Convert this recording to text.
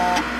Uh,